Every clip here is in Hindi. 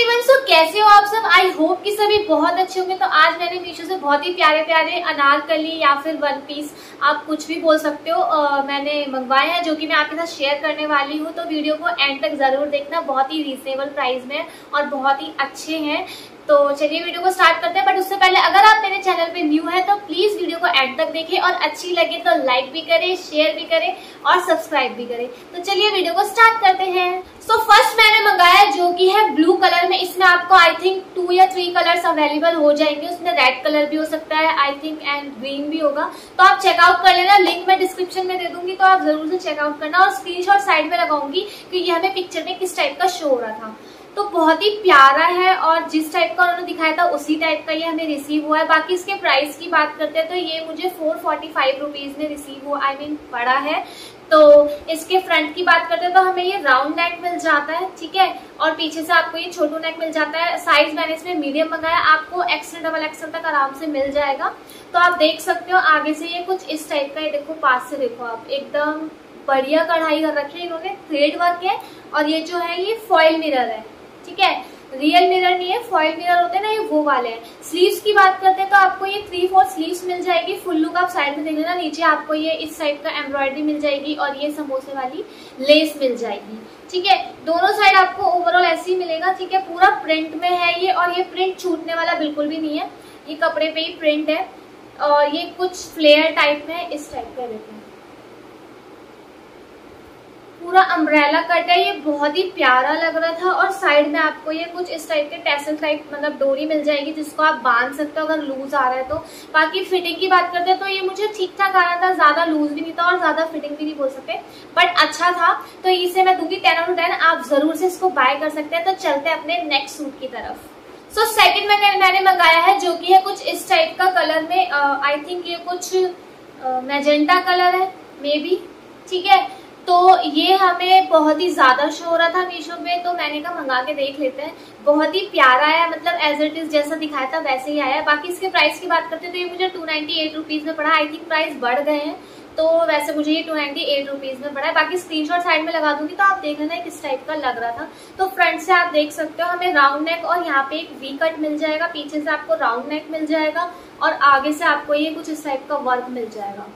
एवरीवन सो कैसे हो आप सब? आई होप कि सभी बहुत अच्छे होंगे। तो आज मैंने मीशो से बहुत ही प्यारे प्यारे अनारकली या फिर वन पीस आप कुछ भी बोल सकते हो आ, मैंने मंगवाए हैं जो कि मैं आपके साथ शेयर करने वाली हूँ। तो वीडियो को एंड तक ज़रूर देखना। बहुत ही रीजनेबल प्राइस में और बहुत ही अच्छे हैं। तो चलिए वीडियो को स्टार्ट करते हैं। बट उससे पहले अगर आप मेरे चैनल पे न्यू है तो प्लीज़ वीडियो को एंड तक देखें। और अच्छी लगे तो लाइक भी करें शेयर भी करें और सब्सक्राइब भी करें। तो चलिए वीडियो को स्टार्ट करते हैं। सो so, फ़र्स्ट मैंने मंगाया जो कि है ब्लू कलर में इसमें आपको आई थिंक टू या थ्री कलर्स अवेलेबल हो जाएँगे। उसमें रेड कलर भी हो सकता है आई थिंक एंड ग्रीन भी होगा। तो आप चेकआउट कर लेना लिंक मैं डिस्क्रिप्शन में दे दूँगी तो आप ज़रूर से चेकआउट करना। और स्क्रीनशॉट साइड में लगाऊँगी कि ये हमें पिक्चर में किस टाइप का शो हो रहा था। तो बहुत ही प्यारा है और जिस टाइप का उन्होंने दिखाया था उसी टाइप का ये हमें रिसीव हुआ है। बाकी इसके प्राइस की बात करते हैं तो ये मुझे फोर फोर्टी फाइव रुपीज़ में रिसीव हुआ आई I मीन mean, पड़ा है। तो इसके फ्रंट की बात करते हैं तो हमें ये राउंड नेक मिल जाता है, ठीक है? और पीछे से आपको ये छोटू नेक मिल जाता है। साइज़ मैंने इसमें मीडियम मंगाया, आपको एक्सल डबल एक्सल तक आराम से मिल जाएगा। तो आप देख सकते हो, आगे से ये कुछ इस टाइप का ये देखो पास से देखो आप, एकदम बढ़िया कढ़ाई कर रखी है इन्होंने थ्रेड वर्क है। और ये जो है, ये फॉइल मिरर है, ठीक है? रियल मिरर नहीं है फॉइल मिरर होते हैं ना, ये वो वाले हैं। स्लीव्स की बात करते हैं तो आपको ये थ्री फोर स्लीव्स मिल जाएगी। फुल लुक आप साइड में देख लेना, नीचे आपको ये इस साइड का एम्ब्रॉयडरी मिल जाएगी और ये समोसे वाली लेस मिल जाएगी। ठीक है, दोनों साइड आपको ओवरऑल ऐसे ही मिलेगा, ठीक है। पूरा प्रिंट में है ये और ये प्रिंट छूटने वाला बिल्कुल भी नहीं है। ये कपड़े पे ही प्रिंट है और ये कुछ फ्लेयर टाइप में इस टाइप का देते हैं। पूरा अम्ब्रेला कट है ये बहुत ही प्यारा लग रहा था और साइड में आपको ये कुछ इस टाइप के टेसल टाइप मतलब डोरी मिल जाएगी जिसको आप बाँध सकते हो अगर लूज आ रहा है तो। बाकी फिटिंग की बात करते हैं तो ये मुझे ठीक ठाक आ रहा था ज़्यादा लूज भी नहीं था और ज़्यादा फिटिंग भी नहीं बोल सकते बट अच्छा था। तो इसे मैं दूँगी टेन आउट टेन आप ज़रूर से इसको बाय कर सकते हैं। तो चलते हैं अपने नेक्स्ट सूट की तरफ़। सो so, सेकेंड मैंने मैंने मंगाया है जो कि है कुछ इस टाइप का कलर में आई थिंक ये कुछ मैजेंटा कलर है मे बी ठीक है? तो ये हमें बहुत ही ज़्यादा शो हो रहा था मीशो पे तो मैंने कहा मंगा के देख लेते हैं। बहुत ही प्यारा है मतलब एज इट इज़ जैसा दिखाया था वैसे ही आया। बाकी इसके प्राइस की बात करते हैं तो ये मुझे टू नाइनटी एट रुपीज़ में पड़ा। आई थिंक प्राइस बढ़ गए हैं तो वैसे मुझे ये टू नाइनटी एट रुपीज़ में पड़ा है। बाकी स्क्रीनशॉट साइड में लगा दूँगी तो आप देख लेना किस टाइप का लग रहा था। तो फ्रंट से आप देख सकते हो, हमें राउंड नेक और यहाँ पे एक वी कट मिल जाएगा। पीछे से आपको राउंड नेक मिल जाएगा और आगे से आपको ये कुछ इस टाइप का वर्क मिल जाएगा।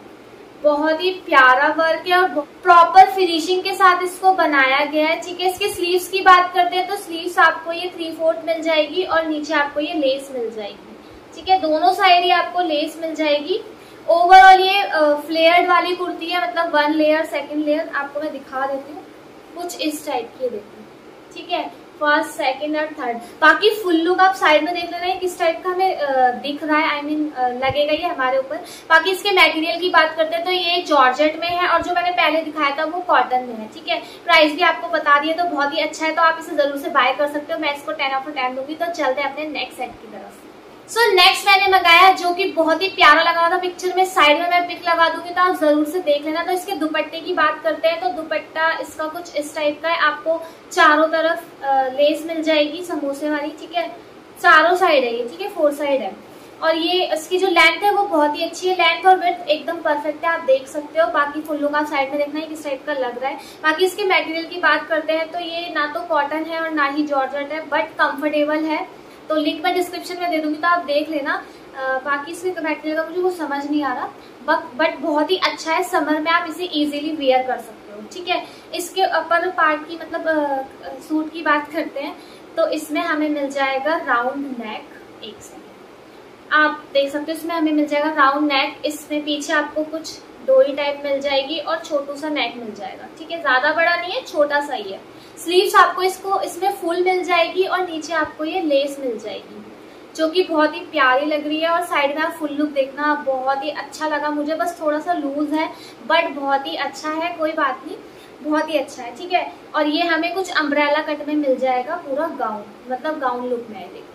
बहुत ही प्यारा वर्क है और प्रॉपर फिनिशिंग के साथ इसको बनाया गया है। ठीक है, इसके स्लीव्स की बात करते हैं तो स्लीव्स आपको ये थ्री फोर्थ मिल जाएगी और नीचे आपको ये लेस मिल जाएगी। ठीक है, दोनों साइड ही आपको लेस मिल जाएगी। ओवरऑल ये फ्लेयर्ड वाली कुर्ती है मतलब वन लेयर सेकंड लेयर आपको मैं दिखा देती हूँ। कुछ इस टाइप की देखो ठीक है फ़र्स्ट सेकेंड और थर्ड बाकी फुल लुक आप साइड में देख ले रहे हैं किस टाइप का हमें दिख रहा है? आई I मीन mean, लगेगा ये हमारे ऊपर। बाकी इसके मेटेरियल की बात करते हैं तो ये जॉर्जेट में है और जो मैंने पहले दिखाया था वो कॉटन में है ठीक है? प्राइस भी आपको बता दिया तो बहुत ही अच्छा है तो आप इसे ज़रूर से बाय कर सकते हो। मैं इसको टेन ऑफ़ टेन दूँगी तो चलते हैं अपने नेक्स्ट सेट की तरफ़। सो so, नेक्स्ट मैंने मंगाया जो कि बहुत ही प्यारा लगा था पिक्चर में। साइड में मैं पिक लगा दूँगी तो आप ज़रूर से देख लेना। तो इसके दुपट्टे की बात करते हैं तो दुपट्टा इसका कुछ इस टाइप का है। आपको चारों तरफ़ लेस मिल जाएगी समोसे वाली ठीक है? चारों साइड है ये ठीक है? फोर साइड है। और ये इसकी जो लेंथ है वो बहुत ही अच्छी है। लेंथ और विथ एकदम परफेक्ट है आप देख सकते हो। बाकी फुल्लों का साइड में देखना है किस टाइप का लग रहा है। बाकी इसके मटेरियल की बात करते हैं तो ये ना तो कॉटन है और ना ही जॉर्जेट है बट कंफर्टेबल है। तो लिंक मैं डिस्क्रिप्शन में दे दूँगी तो आप देख लेना। बाकी इसके मटेरियल का मुझे वो समझ नहीं आ रहा। बट बट बहुत ही अच्छा है समर में आप इसे इजीली वेयर कर सकते हो ठीक है? इसके अपर पार्ट की मतलब आ, सूट की बात करते हैं तो इसमें हमें मिल जाएगा राउंड नेक एक सेकेंड आप देख सकते हो इसमें हमें मिल जाएगा राउंड नेक इसमें पीछे आपको कुछ डोरी टाइप मिल जाएगी और छोटू सा नेक मिल जाएगा ठीक है? ज़्यादा बड़ा नहीं है छोटा सा ही है। स्लीव्स आपको इसको, इसमें फुल मिल जाएगी और नीचे आपको ये लेस मिल जाएगी, जो कि बहुत ही प्यारी लग रही है और साइड में आप फुल लुक देखना, बहुत ही अच्छा लगा मुझे। बस थोड़ा सा लूज है बट बहुत ही अच्छा है, कोई बात नहीं, बहुत ही अच्छा है, ठीक है? और ये हमें कुछ अम्ब्रेला कट में मिल जाएगा पूरा गाउन मतलब गाउन लुक में देखो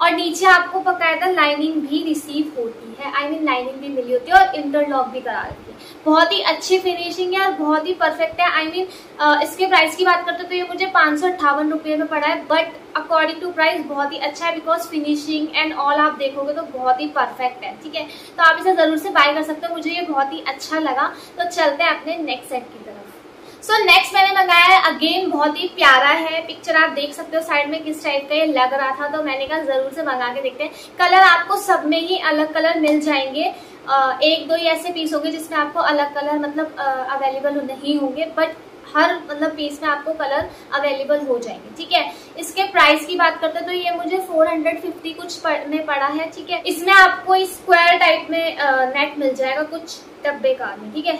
और नीचे आपको बकायदा लाइनिंग भी रिसीव होती है। I I mean mean, lining भी मिली होती है और इंटरलॉक भी करा देती है। बहुत ही अच्छी फिनिशिंग है और बहुत ही परफेक्ट है। आई I मीन mean, इसके प्राइस की बात करते तो ये मुझे पाँच सौ अट्ठावन रुपये में पड़ा है। बट अकॉर्डिंग टू प्राइस बहुत ही अच्छा है बिकॉज़ फिनिशिंग एंड ऑल आप देखोगे तो बहुत ही परफेक्ट है। ठीक है? तो आप इसे ज़रूर से बाय कर सकते हो। मुझे ये बहुत ही अच्छा लगा। तो चलते हैं अपने नेक्स्ट सेट की तरफ़। सो so, नेक्स्ट मैंने मंगाया है अगेन बहुत ही प्यारा है पिक्चर आप देख सकते हो साइड में किस टाइप का ये लग रहा था तो मैंने कहा ज़रूर से मंगा के देखते हैं। कलर आपको सब में ही अलग कलर मिल जाएँगे। एक दो ही ऐसे पीस होंगे जिसमें आपको अलग कलर मतलब अवेलेबल नहीं होंगे बट हर मतलब पीस में आपको कलर अवेलेबल हो जाएँगे ठीक है? इसके प्राइस की बात करते हैं तो ये मुझे 450 कुछ में पड़ा है ठीक है? इसमें आपको स्क्वायर टाइप में नेट मिल जाएगा कुछ डब्बे का ठीक है?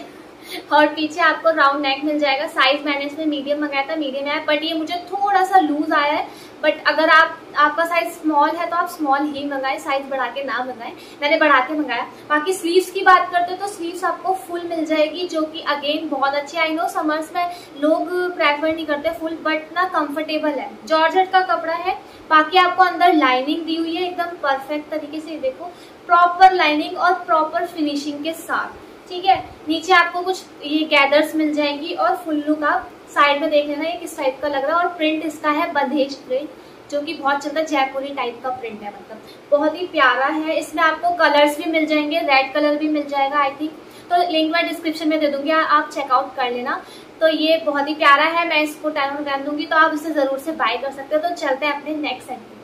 और पीछे आपको राउंड नेक मिल जाएगा। साइज़ मैंने इसमें मीडियम मंगाया था मीडियम है बट ये मुझे थोड़ा सा लूज आया है। बट अगर आप, आपका साइज़ स्मॉल है तो आप स्मॉल ही मंगाए साइज़ बढ़ा के ना मंगाए। मैंने बढ़ा के मंगाया। बाकी स्लीव्स की बात करते हैं तो स्लीव्स आपको फुल मिल जाएगी, जो कि अगेन बहुत अच्छी आई नो समर्स में लोग प्रेफर नहीं करते फुल बट ना कंफर्टेबल है। जॉर्जेट का कपड़ा है। बाकी आपको अंदर लाइनिंग दी हुई है, एकदम परफेक्ट तरीके से देखो। प्रॉपर लाइनिंग और प्रॉपर फिनिशिंग के साथ। ठीक है? नीचे आपको कुछ ये गैदर्स मिल जाएँगी और फुल लुक आप साइड में देख लेना ये किस टाइप का लग रहा है और प्रिंट इसका है बंधेज प्रिंट जो कि बहुत चलता जयपुरी टाइप का प्रिंट है मतलब। बहुत ही प्यारा है। इसमें आपको कलर्स भी मिल जाएँगे रेड कलर भी मिल जाएगा आई थिंक तो लिंक मैं डिस्क्रिप्शन में दे दूँगी आप चेकआउट कर लेना। तो ये बहुत ही प्यारा है। मैं इसको टाइम दूँगी तो आप इसे ज़रूर से बाय कर सकते हो। तो चलते हैं अपने next set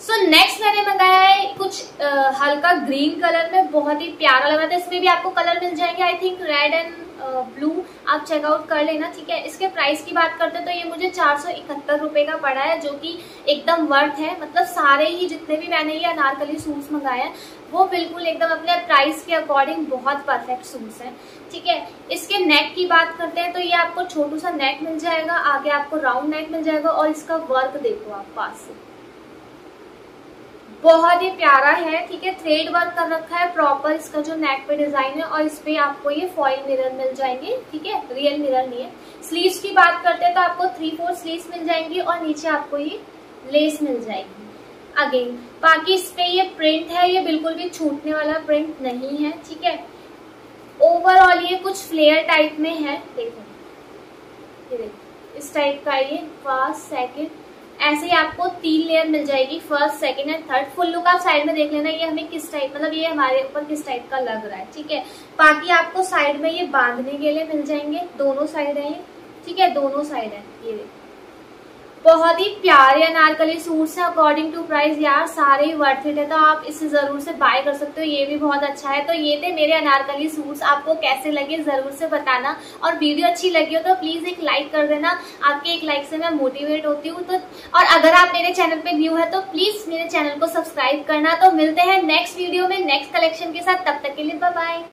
so so, next मैंने मंगाया है कुछ आ, हल्का ग्रीन कलर में बहुत ही प्यारा लग था। इसमें भी आपको कलर मिल जाएँगे। I think red and blue आप चेकआउट कर लेना ठीक है? इसके प्राइस की बात करते तो ये मुझे चार सौ इकहत्तर रुपए का पड़ा है जो कि एकदम वर्थ है। मतलब सारे ही जितने भी मैंने ये अनारकली सूट्स मंगाए हैं वो बिल्कुल एकदम अपने प्राइस के अकॉर्डिंग बहुत परफेक्ट सूट्स हैं ठीक है? इसके नेक की बात करते हैं तो ये आपको छोटू सा नेक मिल जाएगा आगे आपको राउंड नेक मिल जाएगा और इसका वर्क देखो आप पास से। बहुत ही प्यारा है, ठीक है? थ्रेड वर्क कर रखा है प्रॉपर इसका जो नेक पे डिज़ाइन है और इस पे आपको ये फॉइल मिरर मिल जाएँगे, ठीक है? रियल मिरर नहीं है। स्लीव्स की बात करते हैं तो आपको थ्री फोर स्लीव्स मिल जाएँगी और नीचे आपको ये लेस मिल जाएगी। अगेन बाकी इस पे ये प्रिंट है, ये बिल्कुल भी छूटने वाला प्रिंट नहीं है, ठीक है? ओवरऑल ये कुछ फ्लेयर टाइप में है, देखो। ये देखो, इस टाइप का ये फ़र्स्ट सेकेंड ऐसे ही आपको तीन लेयर मिल जाएगी first second and third full look आप साइड में देख लेना, ये हमें किस टाइप मतलब ये हमारे ऊपर किस टाइप का लग रहा है, ठीक है? बाकी आपको साइड में ये बांधने के लिए मिल जाएँगे, दोनों साइड है ठीक है? दोनों साइड है, ये देखो। बहुत ही प्यारे अनारकली सूट्स हैं अकॉर्डिंग टू प्राइस यार, सारे ही वर्थ इट है तो आप इसे ज़रूर से बाय कर सकते हो, ये भी बहुत अच्छा है। तो ये थे मेरे अनारकली सूट्स आपको कैसे लगे ज़रूर से बताना। और वीडियो अच्छी लगी हो तो प्लीज़ एक लाइक कर देना, आपके एक लाइक से मैं मोटिवेट होती हूँ। तो और अगर आप मेरे चैनल पे न्यू है तो प्लीज़ मेरे चैनल को सब्सक्राइब करना। तो मिलते हैं नेक्स्ट वीडियो में नेक्स्ट कलेक्शन के साथ, तब तक के लिए बाय